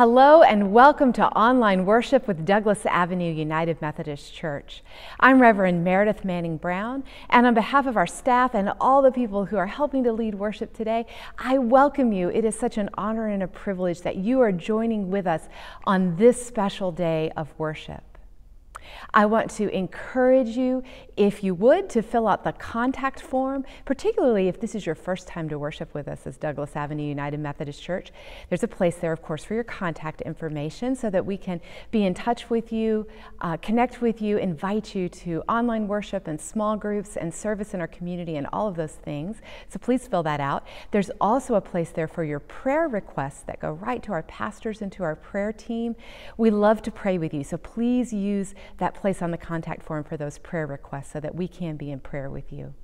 Hello and welcome to online worship with Douglas Avenue United Methodist Church. I'm Reverend Meredith Manning Brown, and on behalf of our staff and all the people who are helping to lead worship today, I welcome you. It is such an honor and a privilege that you are joining with us on this special day of worship. I want to encourage you, if you would, to fill out the contact form, particularly if this is your first time to worship with us as Douglas Avenue United Methodist Church. There's a place there, of course, for your contact information so that we can be in touch with you, uh, connect with you, invite you to online worship and small groups and service in our community and all of those things. So please fill that out. There's also a place there for your prayer requests that go right to our pastors and to our prayer team. We love to pray with you, so please use that place on the contact form for those prayer requests so that we can be in prayer with you.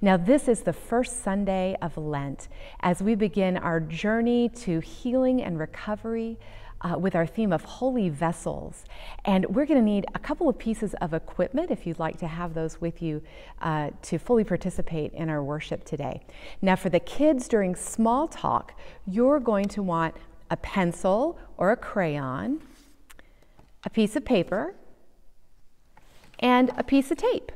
Now, this is the first Sunday of Lent as we begin our journey to healing and recovery. Uh, with our theme of holy vessels. And we're going to need a couple of pieces of equipment if you'd like to have those with you uh, to fully participate in our worship today. Now, for the kids during small talk, you're going to want a pencil or a crayon, a piece of paper, and a piece of tape.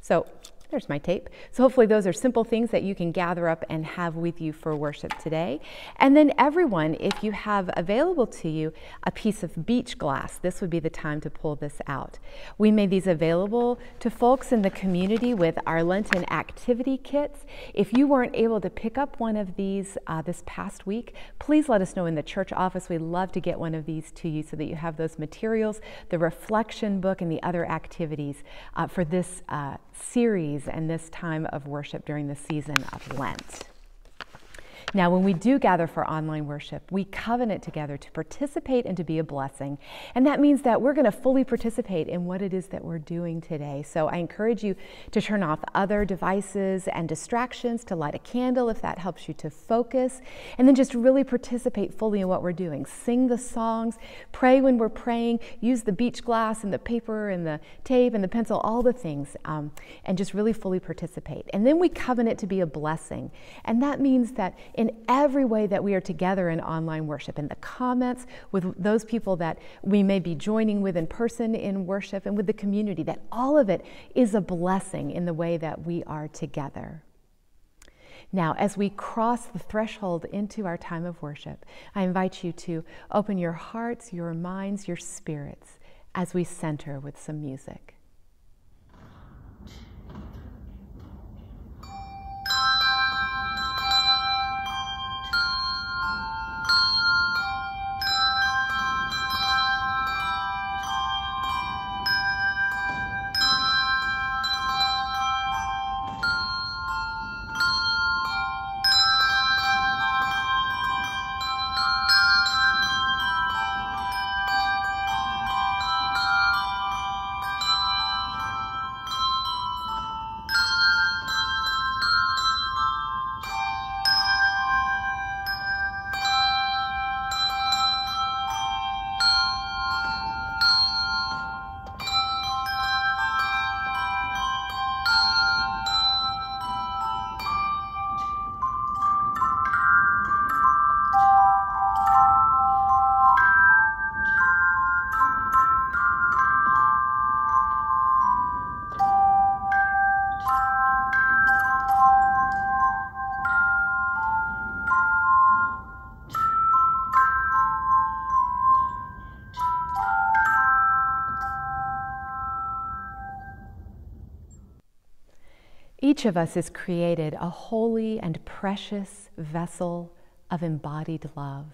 So there's my tape. So hopefully those are simple things that you can gather up and have with you for worship today. And then everyone, if you have available to you a piece of beach glass, this would be the time to pull this out. We made these available to folks in the community with our Lenten activity kits. If you weren't able to pick up one of these uh, this past week, please let us know in the church office. We'd love to get one of these to you so that you have those materials, the reflection book, and the other activities uh, for this uh, series and this time of worship during the season of Lent. Now, when we do gather for online worship, we covenant together to participate and to be a blessing. And that means that we're going to fully participate in what it is that we're doing today. So I encourage you to turn off other devices and distractions, to light a candle if that helps you to focus, and then just really participate fully in what we're doing. Sing the songs, pray when we're praying, use the beach glass and the paper and the tape and the pencil, all the things, um, and just really fully participate. And then we covenant to be a blessing. And that means that in every way that we are together in online worship, in the comments, with those people that we may be joining with in person in worship, and with the community, that all of it is a blessing in the way that we are together. Now, as we cross the threshold into our time of worship, I invite you to open your hearts, your minds, your spirits as we center with some music. Each of us is created a holy and precious vessel of embodied love.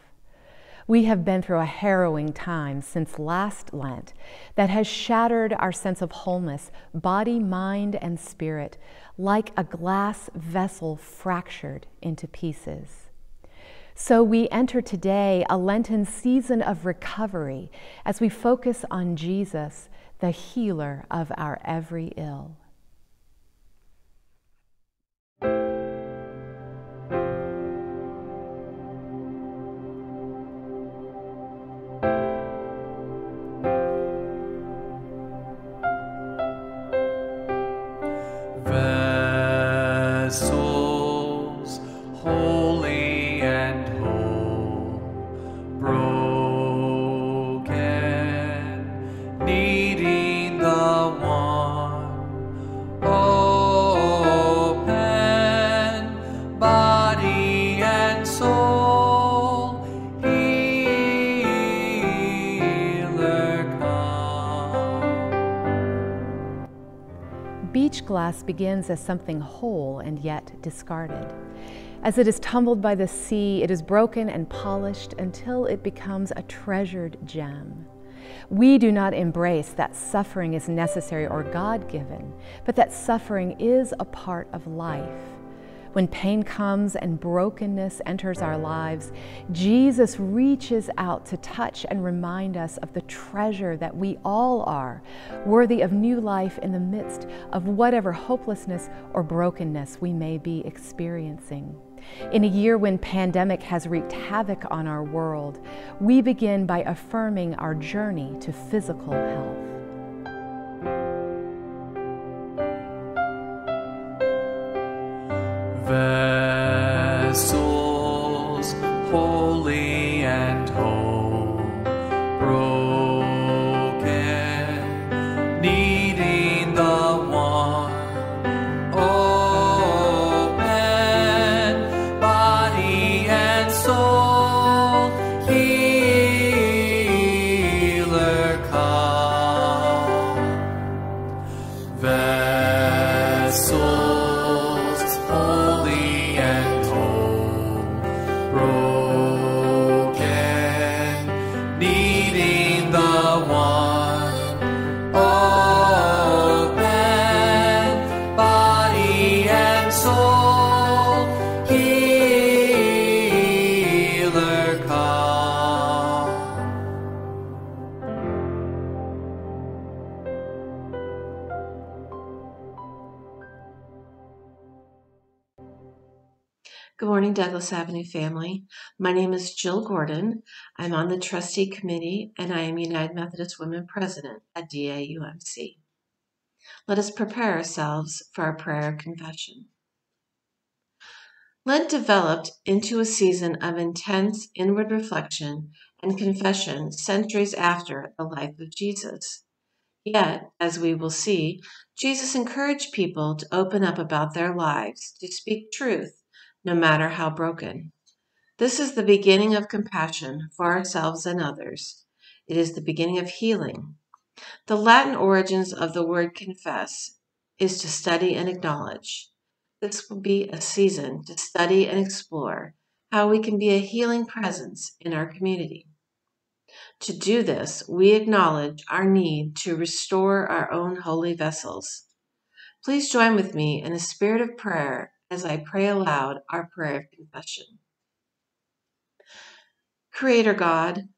We have been through a harrowing time since last Lent that has shattered our sense of wholeness, body, mind, and spirit, like a glass vessel fractured into pieces. So we enter today a Lenten season of recovery as we focus on Jesus, the healer of our every ill. Vessels, begins as something whole and yet discarded. As it is tumbled by the sea, it is broken and polished until it becomes a treasured gem. We do not embrace that suffering is necessary or God given, but that suffering is a part of life. When pain comes and brokenness enters our lives, Jesus reaches out to touch and remind us of the treasure that we all are, worthy of new life in the midst of whatever hopelessness or brokenness we may be experiencing. In a year when pandemic has wreaked havoc on our world, we begin by affirming our journey to physical health. Douglas Avenue family. My name is Jill Gordon. I'm on the trustee committee and I am United Methodist Women President at DAUMC. Let us prepare ourselves for our prayer confession. Lent developed into a season of intense inward reflection and confession centuries after the life of Jesus. Yet, as we will see, Jesus encouraged people to open up about their lives, to speak truth, no matter how broken. This is the beginning of compassion for ourselves and others. It is the beginning of healing. The Latin origins of the word confess is to study and acknowledge. This will be a season to study and explore how we can be a healing presence in our community. To do this, we acknowledge our need to restore our own holy vessels. Please join with me in a spirit of prayer as I pray aloud our prayer of confession. Creator God,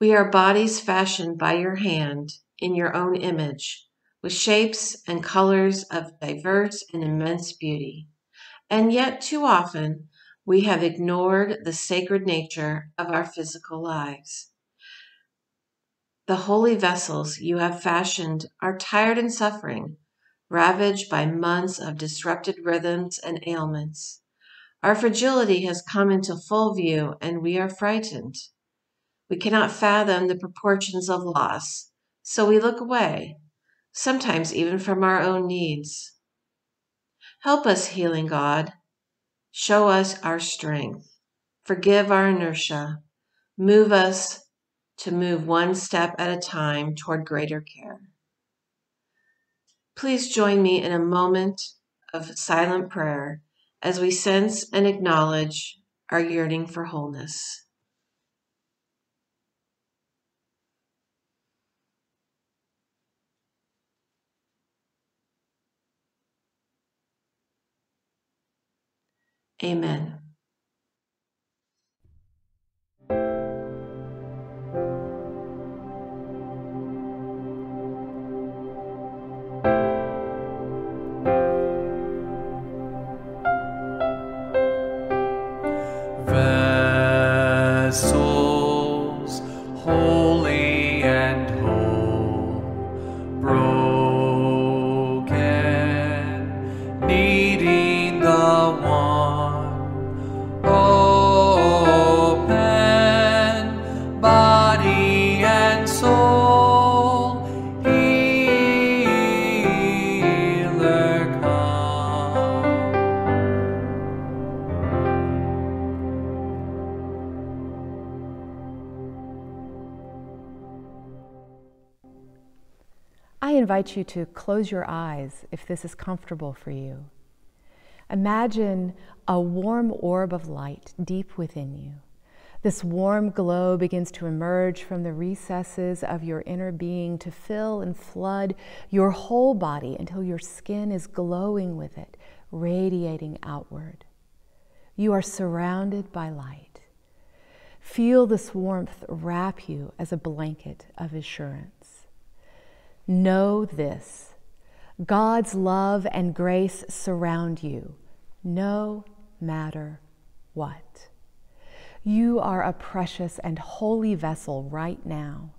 we are bodies fashioned by your hand in your own image, with shapes and colors of diverse and immense beauty. And yet, too often, we have ignored the sacred nature of our physical lives. The holy vessels you have fashioned are tired and suffering, ravaged by months of disrupted rhythms and ailments. Our fragility has come into full view and we are frightened. We cannot fathom the proportions of loss, so we look away, sometimes even from our own needs. Help us, healing God. Show us our strength. Forgive our inertia. Move us to move one step at a time toward greater care. Please join me in a moment of silent prayer as we sense and acknowledge our yearning for wholeness. Amen. Holy invite you to close your eyes if this is comfortable for you. Imagine a warm orb of light deep within you. This warm glow begins to emerge from the recesses of your inner being to fill and flood your whole body until your skin is glowing with it, radiating outward. You are surrounded by light. Feel this warmth wrap you as a blanket of assurance. Know this God's love and grace surround you no matter what. You are a precious and holy vessel right now.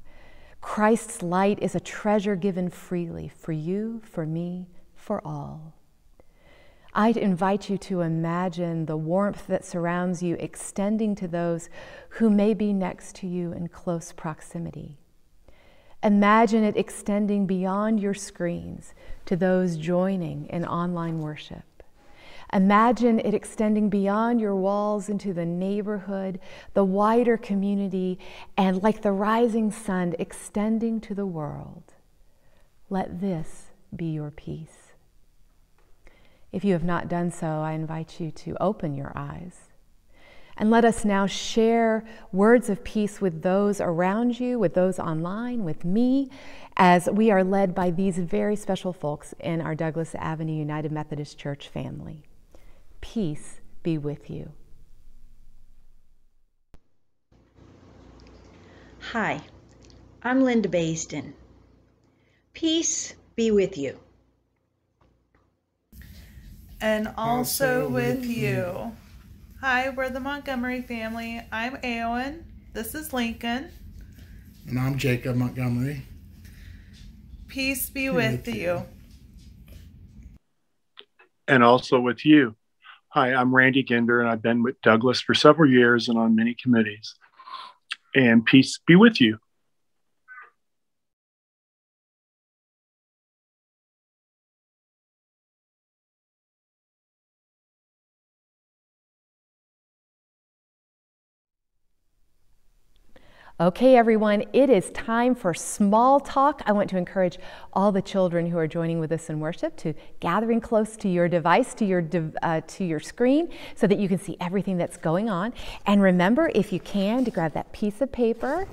Christ's light is a treasure given freely for you, for me, for all. I'd invite you to imagine the warmth that surrounds you extending to those who may be next to you in close proximity. Imagine it extending beyond your screens to those joining in online worship. Imagine it extending beyond your walls into the neighborhood, the wider community, and like the rising sun, extending to the world. Let this be your peace. If you have not done so, I invite you to open your eyes. And let us now share words of peace with those around you, with those online, with me, as we are led by these very special folks in our Douglas Avenue United Methodist Church family. Peace be with you. Hi, I'm Linda Baisden. Peace be with you. And also with you. Hi, we're the Montgomery family. I'm Aowen. This is Lincoln. And I'm Jacob Montgomery. Peace be with you. and also with you. Hi, I'm Randy Ginder, and I've been with Douglas for several years and on many committees. And peace be with you. Okay, everyone, it is time for small talk. I want to encourage all the children who are joining with us in worship to gathering close to your device, to your uh, to your screen, so that you can see everything that's going on. And remember, if you can, to grab that piece of paper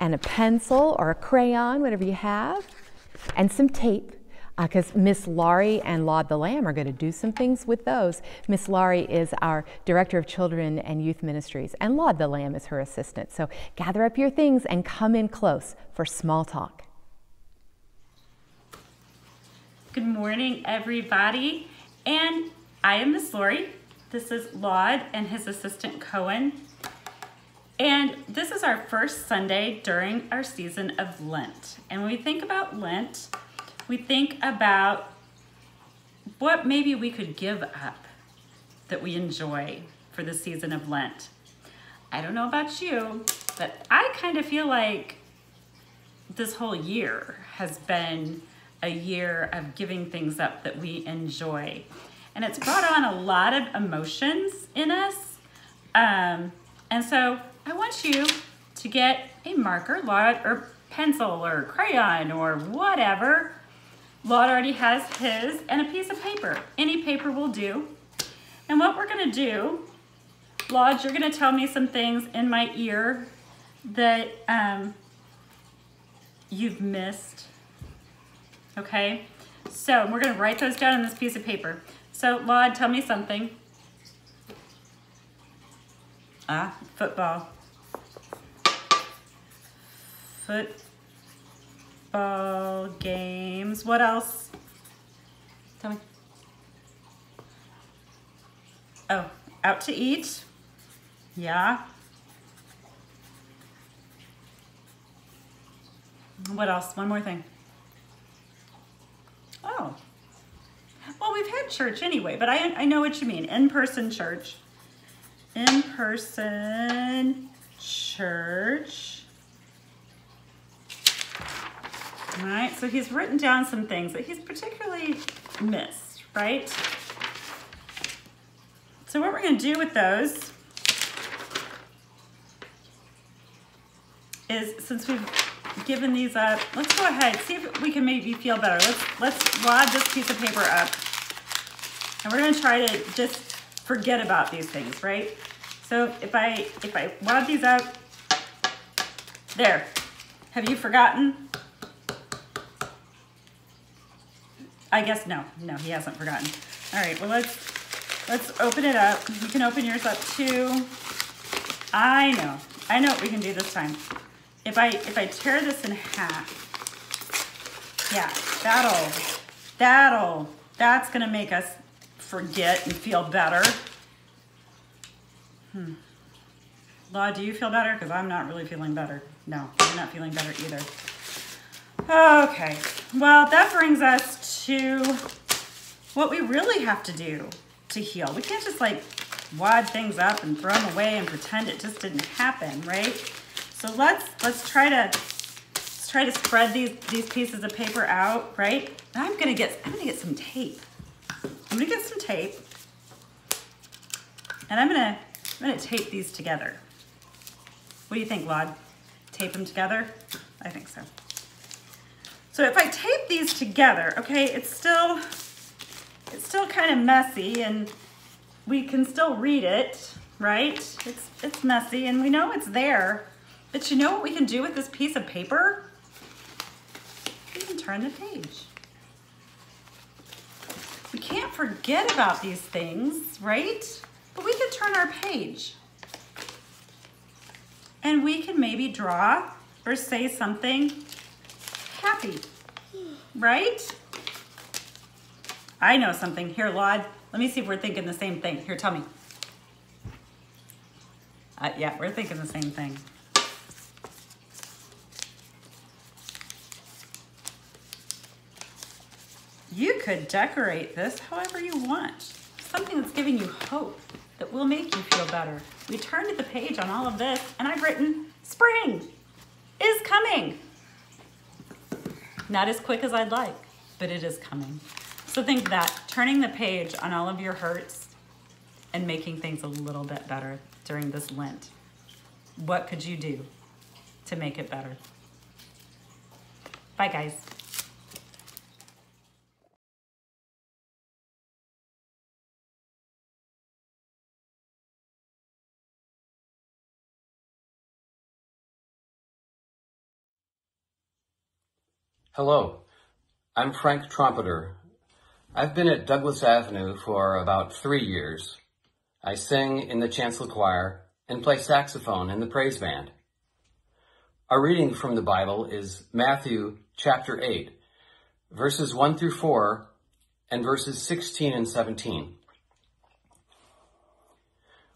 and a pencil or a crayon, whatever you have, and some tape because uh, Miss Laurie and Laud the Lamb are going to do some things with those. Miss Laurie is our Director of Children and Youth Ministries, and Laud the Lamb is her assistant. So gather up your things and come in close for small talk. Good morning, everybody. And I am Miss Laurie. This is Laud and his assistant Cohen. And this is our first Sunday during our season of Lent. And when we think about Lent, we think about what maybe we could give up that we enjoy for the season of Lent. I don't know about you, but I kind of feel like this whole year has been a year of giving things up that we enjoy. And it's brought on a Laud of emotions in us. Um, and so I want you to get a marker, lot, or pencil, or crayon, or whatever, Laud already has his and a piece of paper. Any paper will do. And what we're gonna do, Laud, you're gonna tell me some things in my ear that um, you've missed, okay? So we're gonna write those down on this piece of paper. So Laud, tell me something. Ah, football. Foot Ball games. What else? Tell me. Oh, out to eat. Yeah. What else? One more thing. Oh. Well, we've had church anyway, but I, I know what you mean. In-person church. In-person church. All right, so he's written down some things that he's particularly missed, right? So what we're gonna do with those is, since we've given these up, let's go ahead, see if we can maybe feel better. Let's, let's wad this piece of paper up. And we're gonna try to just forget about these things, right? So if I, if I wad these up, there. Have you forgotten? I guess no, no, he hasn't forgotten. All right, well let's, let's open it up. You can open yours up too. I know, I know what we can do this time. If I, if I tear this in half, yeah, that'll, that'll, that's gonna make us forget and feel better. Hmm. Laud, do you feel better? Because I'm not really feeling better. No, I'm not feeling better either. Okay, well, that brings us to what we really have to do to heal. We can't just like wad things up and throw them away and pretend it just didn't happen, right? So let's let's try to let's try to spread these these pieces of paper out, right? I'm gonna get I'm gonna get some tape. I'm gonna get some tape, and I'm gonna I'm gonna tape these together. What do you think, Laud? Tape them together? I think so. So if I tape these together, okay, it's still, it's still kind of messy and we can still read it, right? It's, it's messy and we know it's there, but you know what we can do with this piece of paper? We can turn the page. We can't forget about these things, right? But we can turn our page. And we can maybe draw or say something happy, right? I know something. Here, Laud, let me see if we're thinking the same thing. Here, tell me. Uh, yeah, we're thinking the same thing. You could decorate this however you want. Something that's giving you hope, that will make you feel better. We turned the page on all of this, and I've written, spring is coming. Not as quick as I'd like, but it is coming. So think that, turning the page on all of your hurts and making things a little bit better during this Lent. What could you do to make it better? Bye, guys. Hello, I'm Frank Trumpeter. I've been at Douglas Avenue for about three years. I sing in the chancel choir and play saxophone in the praise band. Our reading from the Bible is Matthew chapter 8, verses 1 through 4 and verses 16 and 17.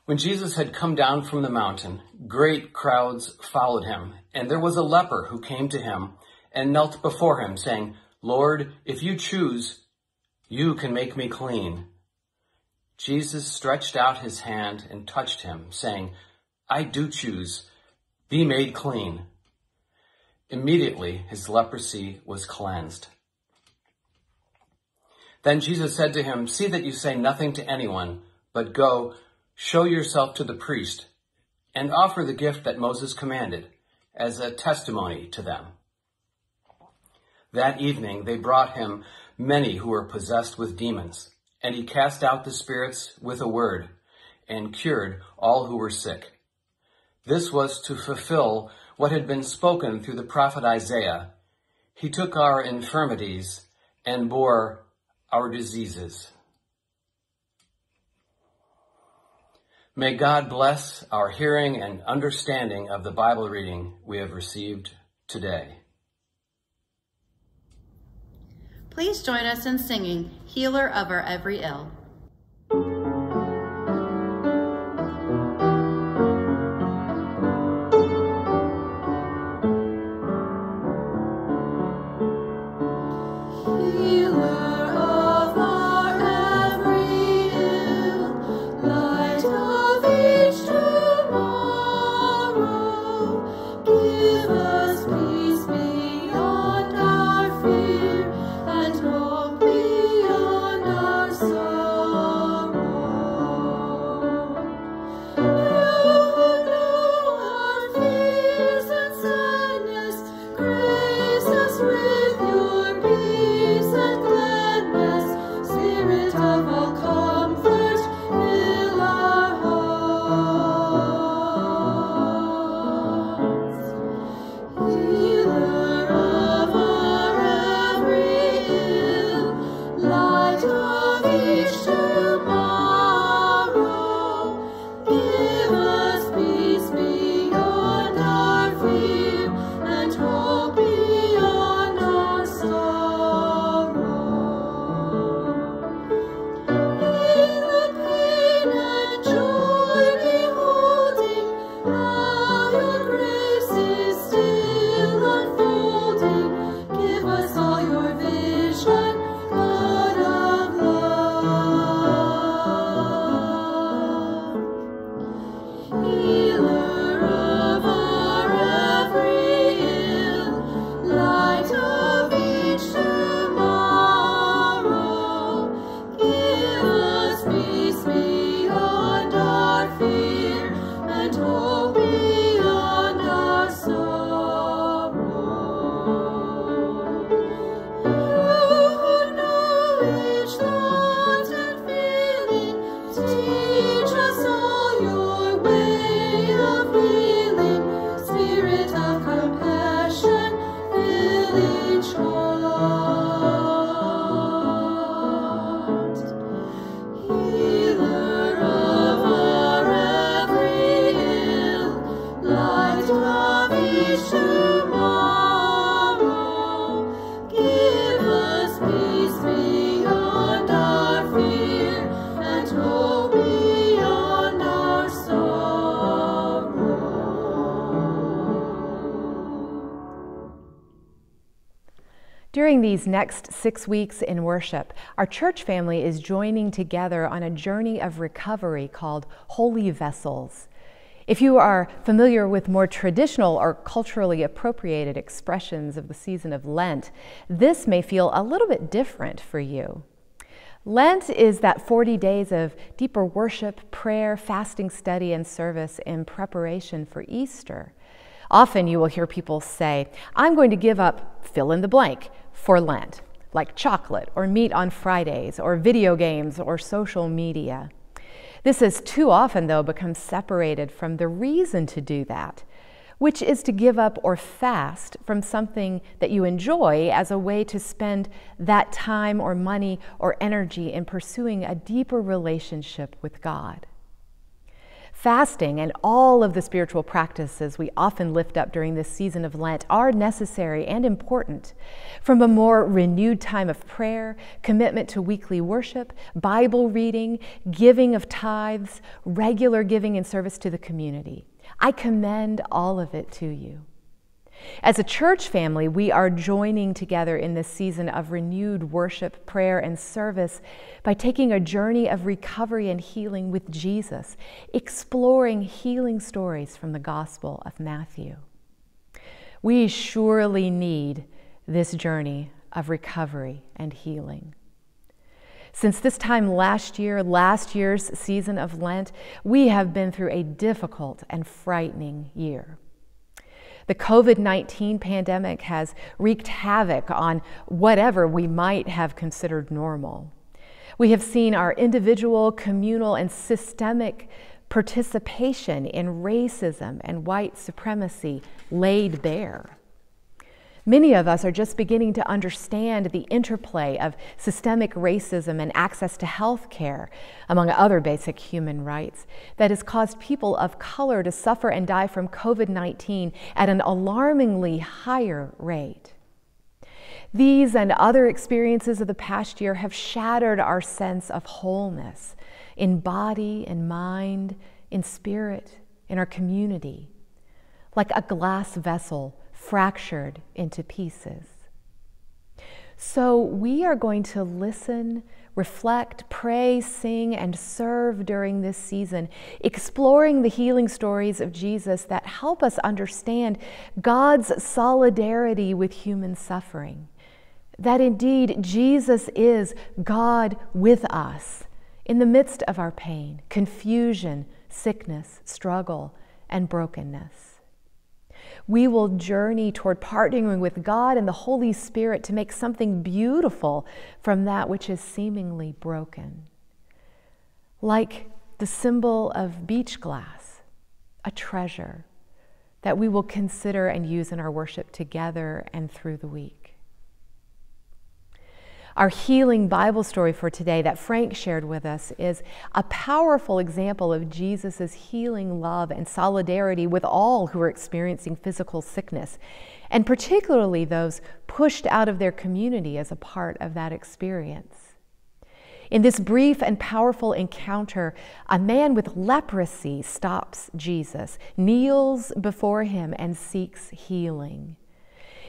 When Jesus had come down from the mountain, great crowds followed him, and there was a leper who came to him and knelt before him, saying, Lord, if you choose, you can make me clean. Jesus stretched out his hand and touched him, saying, I do choose, be made clean. Immediately his leprosy was cleansed. Then Jesus said to him, See that you say nothing to anyone, but go, show yourself to the priest, and offer the gift that Moses commanded as a testimony to them. That evening they brought him many who were possessed with demons, and he cast out the spirits with a word and cured all who were sick. This was to fulfill what had been spoken through the prophet Isaiah. He took our infirmities and bore our diseases. May God bless our hearing and understanding of the Bible reading we have received today. Please join us in singing Healer of Our Every Ill. These next six weeks in worship, our church family is joining together on a journey of recovery called Holy Vessels. If you are familiar with more traditional or culturally appropriated expressions of the season of Lent, this may feel a little bit different for you. Lent is that 40 days of deeper worship, prayer, fasting, study, and service in preparation for Easter. Often you will hear people say, I'm going to give up fill in the blank for Lent, like chocolate or meat on Fridays or video games or social media. This has too often, though, become separated from the reason to do that, which is to give up or fast from something that you enjoy as a way to spend that time or money or energy in pursuing a deeper relationship with God. Fasting and all of the spiritual practices we often lift up during this season of Lent are necessary and important. From a more renewed time of prayer, commitment to weekly worship, Bible reading, giving of tithes, regular giving and service to the community. I commend all of it to you. As a church family, we are joining together in this season of renewed worship, prayer, and service by taking a journey of recovery and healing with Jesus, exploring healing stories from the Gospel of Matthew. We surely need this journey of recovery and healing. Since this time last year, last year's season of Lent, we have been through a difficult and frightening year. The COVID 19 pandemic has wreaked havoc on whatever we might have considered normal. We have seen our individual, communal, and systemic participation in racism and white supremacy laid bare. Many of us are just beginning to understand the interplay of systemic racism and access to health care, among other basic human rights, that has caused people of color to suffer and die from COVID 19 at an alarmingly higher rate. These and other experiences of the past year have shattered our sense of wholeness in body, in mind, in spirit, in our community, like a glass vessel fractured into pieces. So we are going to listen, reflect, pray, sing, and serve during this season, exploring the healing stories of Jesus that help us understand God's solidarity with human suffering. That indeed Jesus is God with us in the midst of our pain, confusion, sickness, struggle, and brokenness we will journey toward partnering with God and the Holy Spirit to make something beautiful from that which is seemingly broken. Like the symbol of beach glass, a treasure that we will consider and use in our worship together and through the week. Our healing Bible story for today that Frank shared with us is a powerful example of Jesus' healing love and solidarity with all who are experiencing physical sickness, and particularly those pushed out of their community as a part of that experience. In this brief and powerful encounter, a man with leprosy stops Jesus, kneels before him, and seeks healing.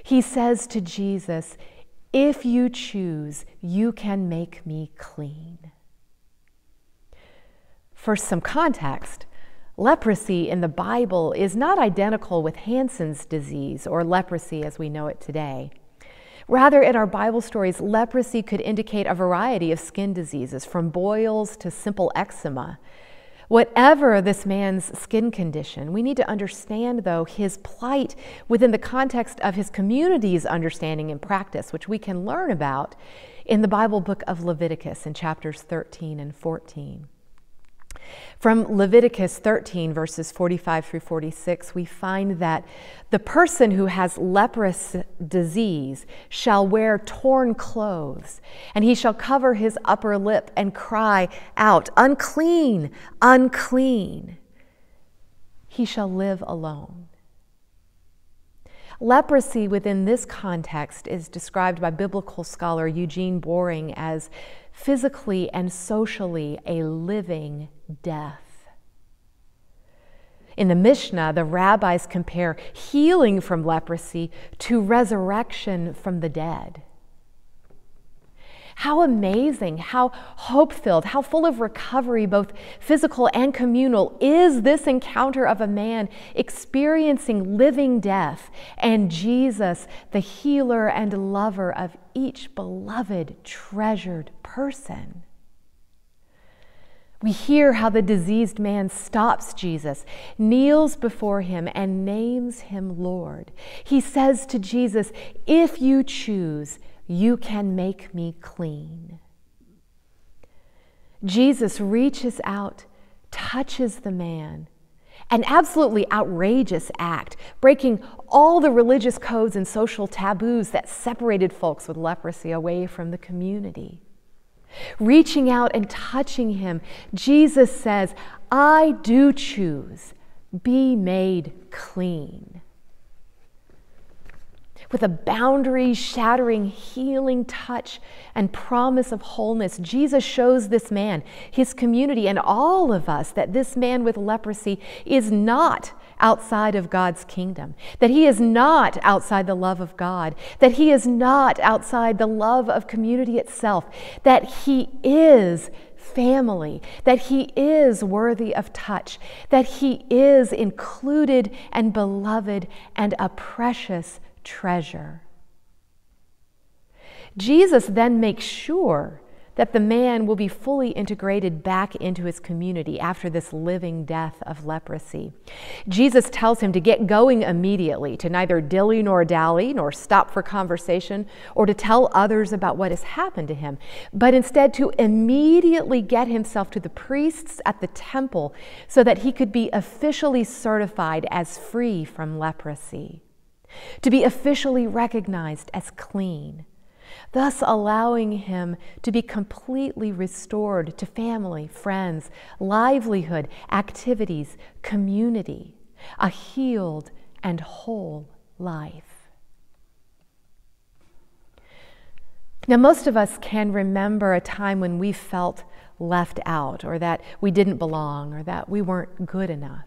He says to Jesus, if you choose, you can make me clean. For some context, Leprosy in the Bible is not identical with Hansen's disease or leprosy as we know it today. Rather, in our Bible stories, leprosy could indicate a variety of skin diseases, from boils to simple eczema. Whatever this man's skin condition, we need to understand, though, his plight within the context of his community's understanding and practice, which we can learn about in the Bible book of Leviticus in chapters 13 and 14. From Leviticus 13, verses 45 through 46, we find that the person who has leprous disease shall wear torn clothes, and he shall cover his upper lip and cry out, Unclean, unclean. He shall live alone. Leprosy within this context is described by biblical scholar Eugene Boring as physically and socially a living death. In the Mishnah, the rabbis compare healing from leprosy to resurrection from the dead. How amazing, how hope filled, how full of recovery, both physical and communal, is this encounter of a man experiencing living death and Jesus, the healer and lover of each beloved, treasured person. We hear how the diseased man stops Jesus, kneels before him, and names him Lord. He says to Jesus, If you choose, you can make me clean. Jesus reaches out, touches the man, an absolutely outrageous act, breaking all the religious codes and social taboos that separated folks with leprosy away from the community. Reaching out and touching him, Jesus says, I do choose, be made clean with a boundary shattering, healing touch and promise of wholeness, Jesus shows this man, his community, and all of us that this man with leprosy is not outside of God's kingdom, that he is not outside the love of God, that he is not outside the love of community itself, that he is family, that he is worthy of touch, that he is included and beloved and a precious treasure. Jesus then makes sure that the man will be fully integrated back into his community after this living death of leprosy. Jesus tells him to get going immediately, to neither dilly nor dally, nor stop for conversation, or to tell others about what has happened to him, but instead to immediately get himself to the priests at the temple so that he could be officially certified as free from leprosy to be officially recognized as clean, thus allowing him to be completely restored to family, friends, livelihood, activities, community, a healed and whole life. Now, most of us can remember a time when we felt left out, or that we didn't belong, or that we weren't good enough.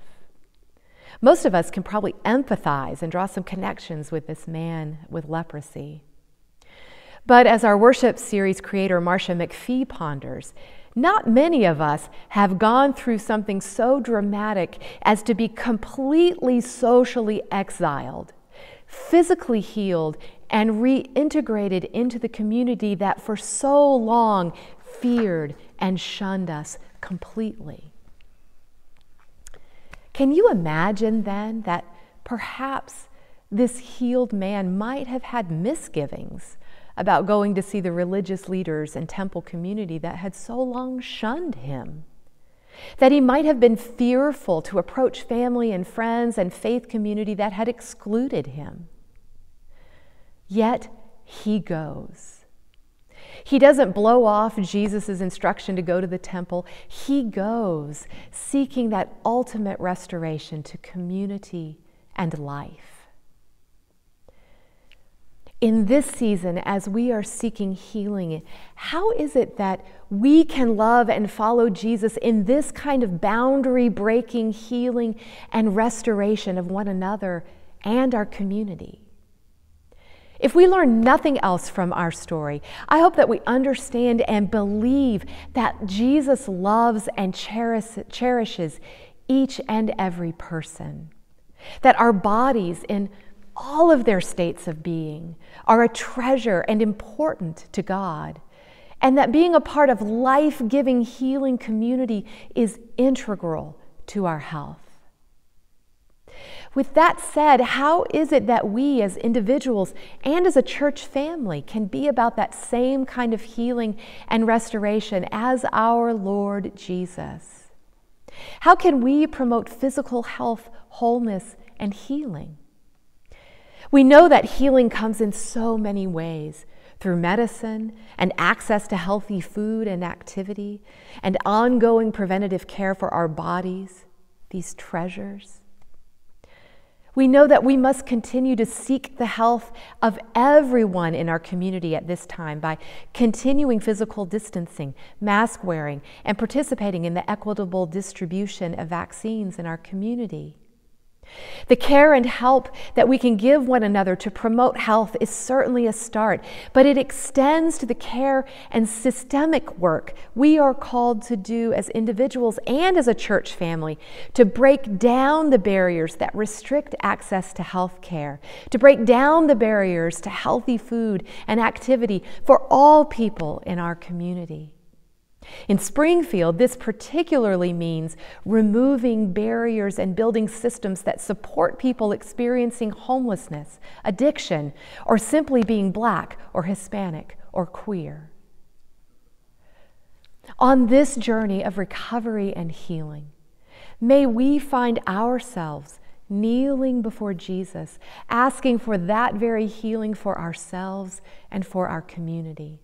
Most of us can probably empathize and draw some connections with this man with leprosy. But as our worship series creator Marcia McFee ponders, not many of us have gone through something so dramatic as to be completely socially exiled, physically healed, and reintegrated into the community that for so long feared and shunned us completely. Can you imagine then that perhaps this healed man might have had misgivings about going to see the religious leaders and temple community that had so long shunned him? That he might have been fearful to approach family and friends and faith community that had excluded him. Yet he goes. He doesn't blow off Jesus' instruction to go to the temple. He goes seeking that ultimate restoration to community and life. In this season, as we are seeking healing, how is it that we can love and follow Jesus in this kind of boundary breaking healing and restoration of one another and our community? If we learn nothing else from our story, I hope that we understand and believe that Jesus loves and cherishes each and every person. That our bodies, in all of their states of being, are a treasure and important to God. And that being a part of life giving, healing community is integral to our health. With that said, how is it that we as individuals and as a church family can be about that same kind of healing and restoration as our Lord Jesus? How can we promote physical health, wholeness, and healing? We know that healing comes in so many ways through medicine and access to healthy food and activity and ongoing preventative care for our bodies, these treasures. We know that we must continue to seek the health of everyone in our community at this time by continuing physical distancing, mask wearing, and participating in the equitable distribution of vaccines in our community. The care and help that we can give one another to promote health is certainly a start, but it extends to the care and systemic work we are called to do as individuals and as a church family to break down the barriers that restrict access to health care, to break down the barriers to healthy food and activity for all people in our community. In Springfield, this particularly means removing barriers and building systems that support people experiencing homelessness, addiction, or simply being black or Hispanic or queer. On this journey of recovery and healing, may we find ourselves kneeling before Jesus, asking for that very healing for ourselves and for our community.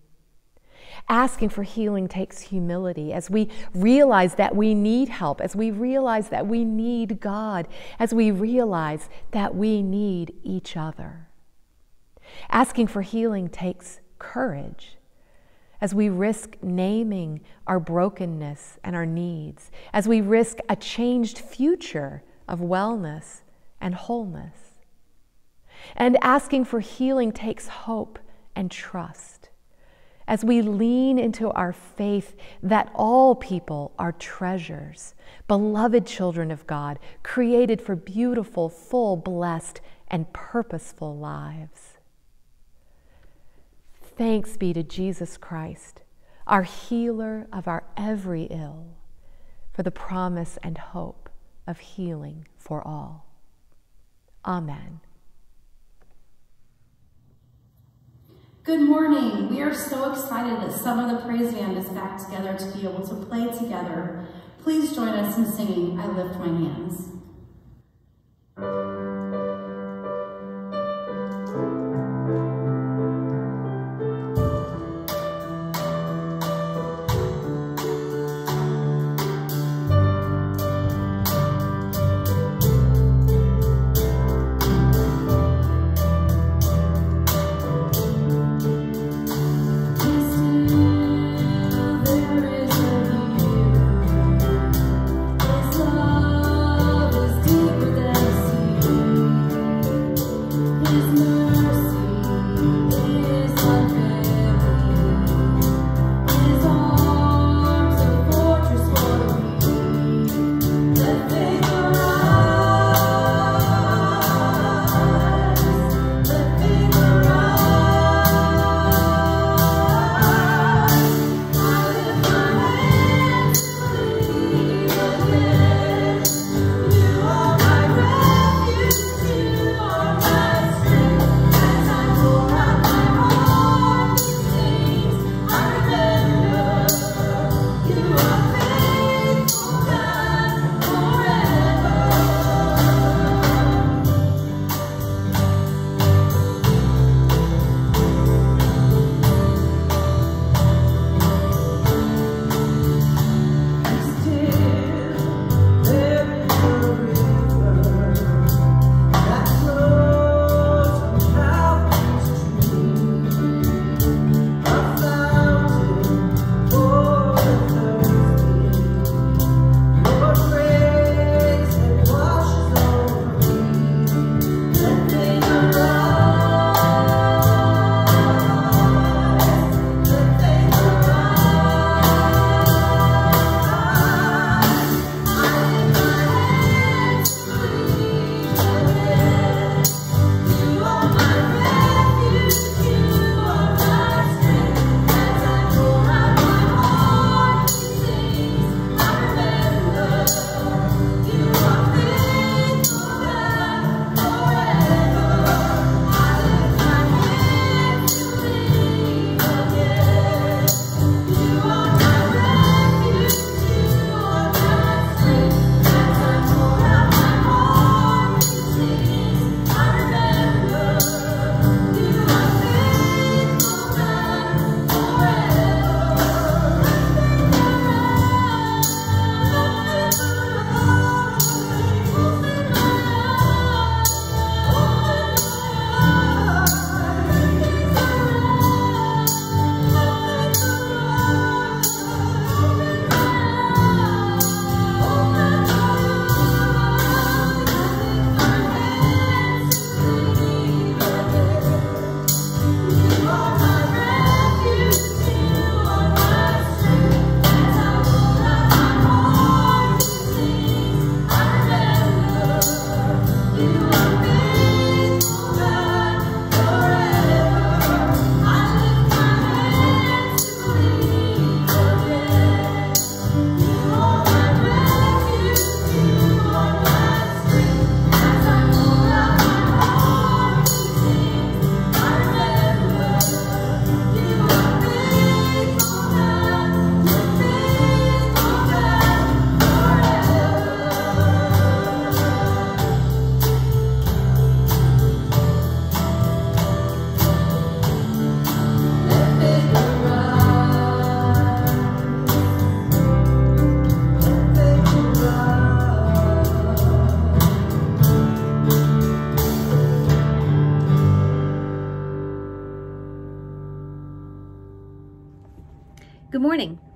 Asking for healing takes humility as we realize that we need help, as we realize that we need God, as we realize that we need each other. Asking for healing takes courage as we risk naming our brokenness and our needs, as we risk a changed future of wellness and wholeness. And asking for healing takes hope and trust as we lean into our faith that all people are treasures, beloved children of God, created for beautiful, full, blessed, and purposeful lives. Thanks be to Jesus Christ, our healer of our every ill, for the promise and hope of healing for all. Amen. Good morning. We are so excited that some of the praise band is back together to be able to play together. Please join us in singing I Lift My Hands.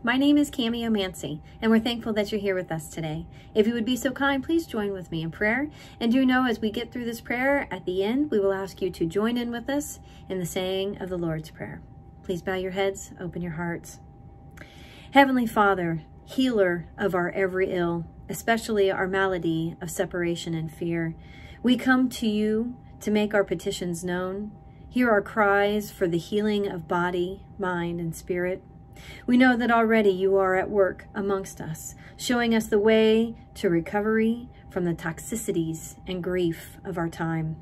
My name is Cami Omancy, and we're thankful that you're here with us today. If you would be so kind, please join with me in prayer. And do know as we get through this prayer, at the end, we will ask you to join in with us in the saying of the Lord's Prayer. Please bow your heads, open your hearts. Heavenly Father, healer of our every ill, especially our malady of separation and fear, we come to you to make our petitions known. Hear our cries for the healing of body, mind, and spirit. We know that already you are at work amongst us, showing us the way to recovery from the toxicities and grief of our time.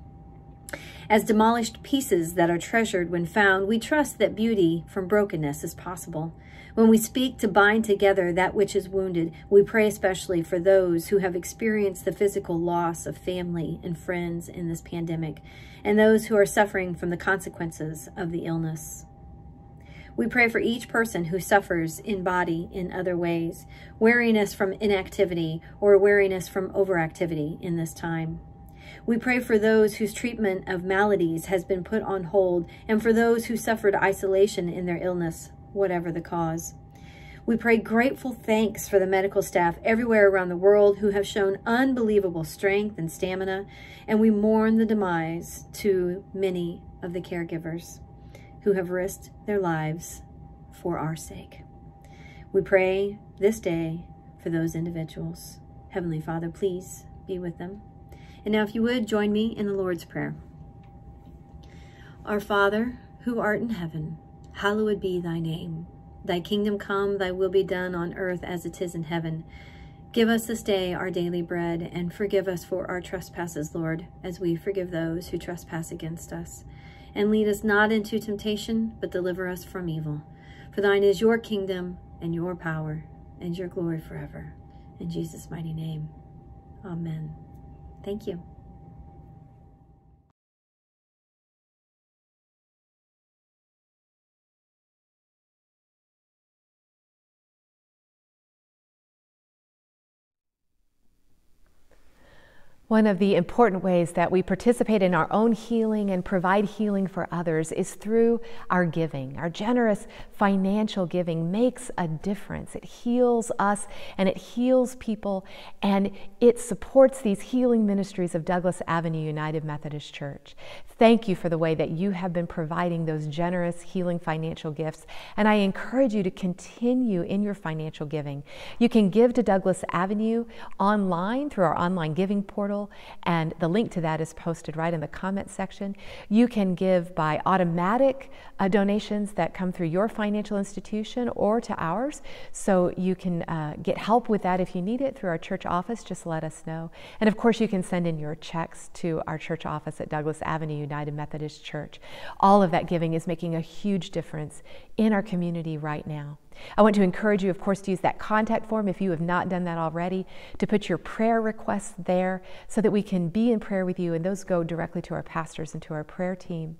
As demolished pieces that are treasured when found, we trust that beauty from brokenness is possible. When we speak to bind together that which is wounded, we pray especially for those who have experienced the physical loss of family and friends in this pandemic, and those who are suffering from the consequences of the illness. We pray for each person who suffers in body in other ways, weariness from inactivity or weariness from overactivity in this time. We pray for those whose treatment of maladies has been put on hold and for those who suffered isolation in their illness, whatever the cause. We pray grateful thanks for the medical staff everywhere around the world who have shown unbelievable strength and stamina, and we mourn the demise to many of the caregivers who have risked their lives for our sake. We pray this day for those individuals. Heavenly Father, please be with them. And now if you would, join me in the Lord's Prayer. Our Father, who art in heaven, hallowed be thy name. Thy kingdom come, thy will be done on earth as it is in heaven. Give us this day our daily bread, and forgive us for our trespasses, Lord, as we forgive those who trespass against us. And lead us not into temptation, but deliver us from evil. For thine is your kingdom, and your power, and your glory forever. In Jesus' mighty name, amen. Thank you. One of the important ways that we participate in our own healing and provide healing for others is through our giving. Our generous financial giving makes a difference. It heals us and it heals people and it supports these healing ministries of Douglas Avenue United Methodist Church. Thank you for the way that you have been providing those generous healing financial gifts, and I encourage you to continue in your financial giving. You can give to Douglas Avenue online through our online giving portal, and the link to that is posted right in the comment section. You can give by automatic uh, donations that come through your financial institution or to ours, so you can uh, get help with that if you need it through our church office. Just let us know. And of course, you can send in your checks to our church office at Douglas Avenue United Methodist Church. All of that giving is making a huge difference in our community right now. I want to encourage you, of course, to use that contact form if you have not done that already, to put your prayer requests there so that we can be in prayer with you, and those go directly to our pastors and to our prayer team.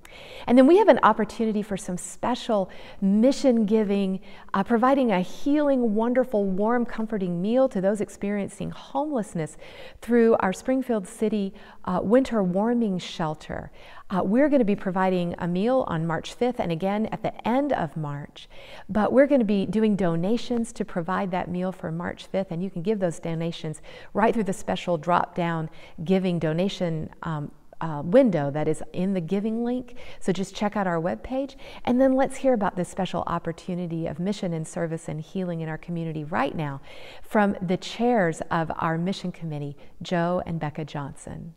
And then we have an opportunity for some special mission giving, uh, providing a healing, wonderful, warm, comforting meal to those experiencing homelessness through our Springfield City uh, winter warming shelter. Uh, we're going to be providing a meal on March 5th and again at the end of March. But we're going to be doing donations to provide that meal for March 5th, and you can give those donations right through the special drop down giving donation. Um, uh, window that is in the giving link. So just check out our webpage. And then let's hear about this special opportunity of mission and service and healing in our community right now from the chairs of our mission committee, Joe and Becca Johnson.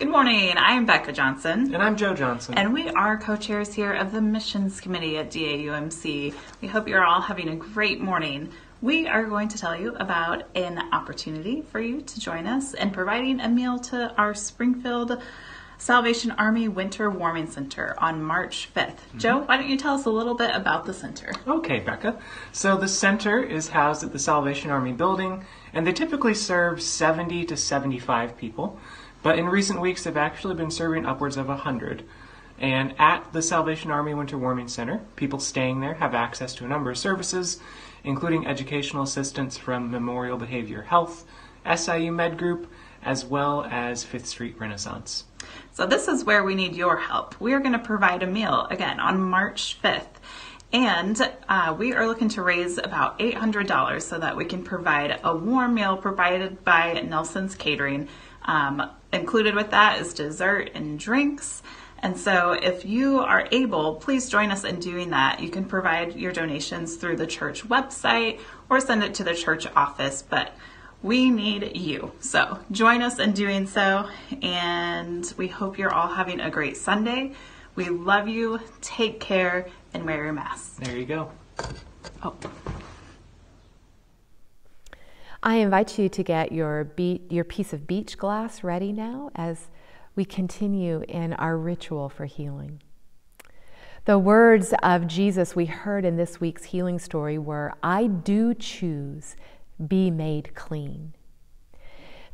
Good morning. I'm Becca Johnson. And I'm Joe Johnson. And we are co chairs here of the Missions Committee at DAUMC. We hope you're all having a great morning. We are going to tell you about an opportunity for you to join us in providing a meal to our Springfield Salvation Army Winter Warming Center on March 5th. Mm-hmm. Joe, why don't you tell us a little bit about the center? Okay, Becca. So the center is housed at the Salvation Army building, and they typically serve 70 to 75 people. But in recent weeks, they've actually been serving upwards of 100. And at the Salvation Army Winter Warming Center, people staying there have access to a number of services, including educational assistance from Memorial Behavior Health, SIU Med Group, as well as Fifth Street Renaissance. So this is where we need your help. We are going to provide a meal again on March 5th. And uh, we are looking to raise about $800 so that we can provide a warm meal provided by Nelson's Catering. Um, included with that is dessert and drinks. And so if you are able, please join us in doing that. You can provide your donations through the church website or send it to the church office, but we need you. So join us in doing so, and we hope you're all having a great Sunday. We love you. Take care and wear your mask. There you go. Oh. I invite you to get your, be- your piece of beach glass ready now as we continue in our ritual for healing. The words of Jesus we heard in this week's healing story were I do choose, be made clean.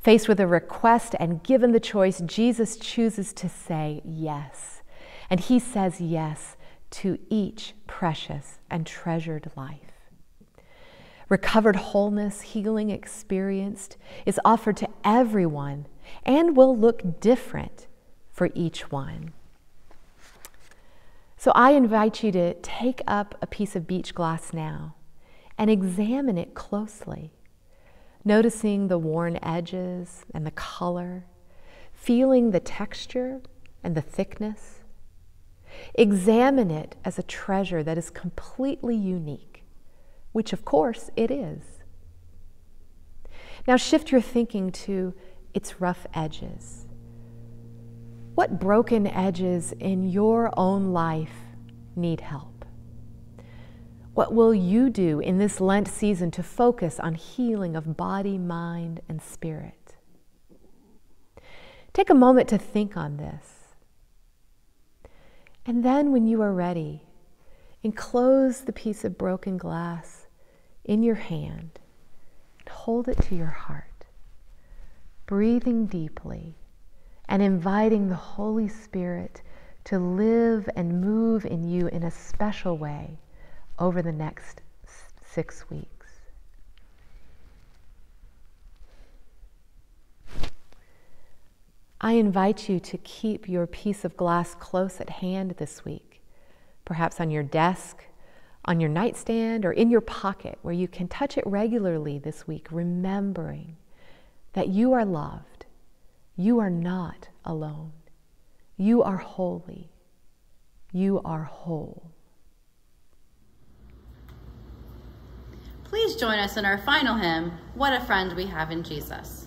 Faced with a request and given the choice, Jesus chooses to say yes. And he says yes to each precious and treasured life. Recovered wholeness, healing experienced, is offered to everyone and will look different for each one. So I invite you to take up a piece of beach glass now and examine it closely, noticing the worn edges and the color, feeling the texture and the thickness. Examine it as a treasure that is completely unique, which of course it is. Now shift your thinking to its rough edges. What broken edges in your own life need help? What will you do in this Lent season to focus on healing of body, mind, and spirit? Take a moment to think on this. And then, when you are ready, enclose the piece of broken glass in your hand and hold it to your heart, breathing deeply and inviting the Holy Spirit to live and move in you in a special way over the next six weeks. I invite you to keep your piece of glass close at hand this week, perhaps on your desk, on your nightstand, or in your pocket where you can touch it regularly this week, remembering that you are loved. You are not alone. You are holy. You are whole. Please join us in our final hymn, What a Friend We Have in Jesus.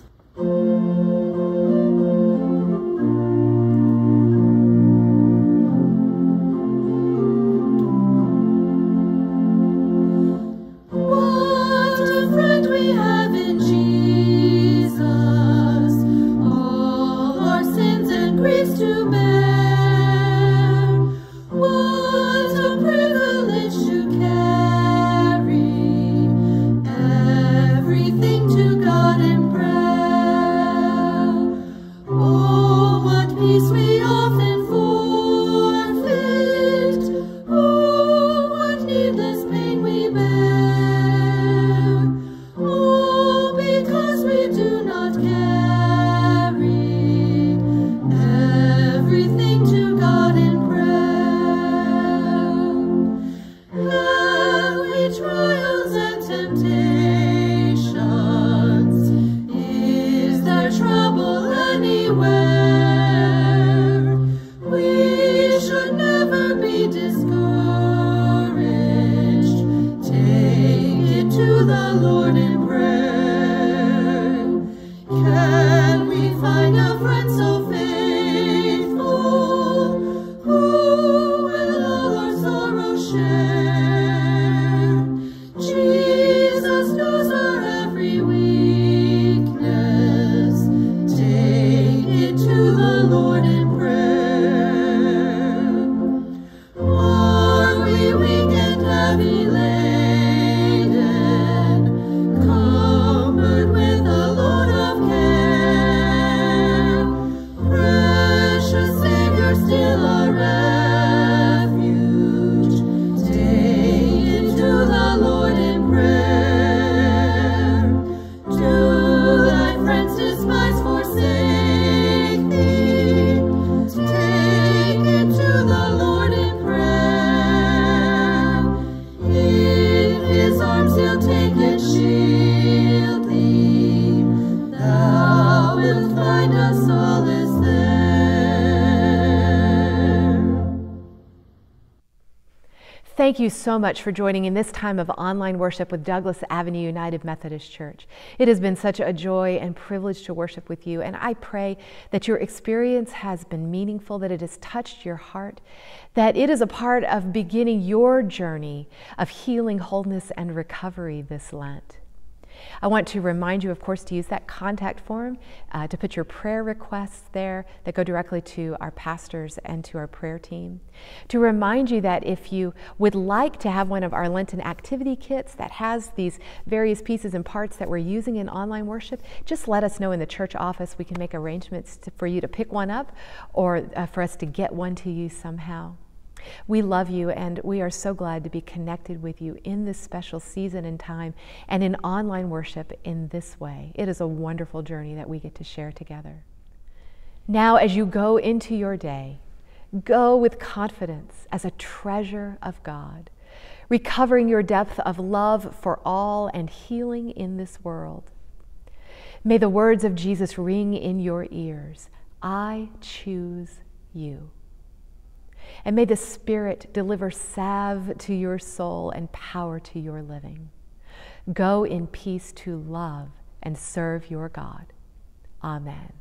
You so much for joining in this time of online worship with Douglas Avenue United Methodist Church. It has been such a joy and privilege to worship with you, and I pray that your experience has been meaningful, that it has touched your heart, that it is a part of beginning your journey of healing, wholeness, and recovery this Lent. I want to remind you, of course, to use that contact form uh, to put your prayer requests there that go directly to our pastors and to our prayer team. To remind you that if you would like to have one of our Lenten activity kits that has these various pieces and parts that we're using in online worship, just let us know in the church office. We can make arrangements to, for you to pick one up or uh, for us to get one to you somehow. We love you and we are so glad to be connected with you in this special season and time and in online worship in this way. It is a wonderful journey that we get to share together. Now, as you go into your day, go with confidence as a treasure of God, recovering your depth of love for all and healing in this world. May the words of Jesus ring in your ears I choose you. And may the Spirit deliver salve to your soul and power to your living. Go in peace to love and serve your God. Amen.